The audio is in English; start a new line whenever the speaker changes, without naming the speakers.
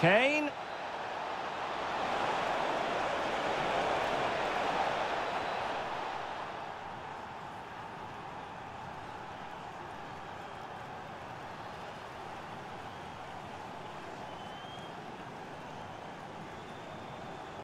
Kane.